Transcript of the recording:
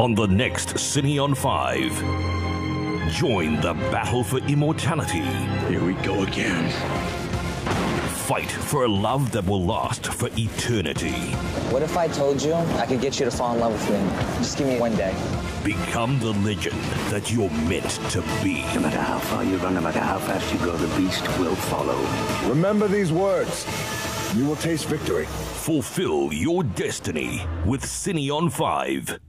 on the next Cine on 5. Join the battle for immortality. Here we go again. Fight for a love that will last for eternity. What if I told you I could get you to fall in love with me? Just give me one day. Become the legend that you're meant to be. No matter how far you run, no matter how fast you go, the beast will follow. Remember these words. You will taste victory. Fulfill your destiny with Cine on 5.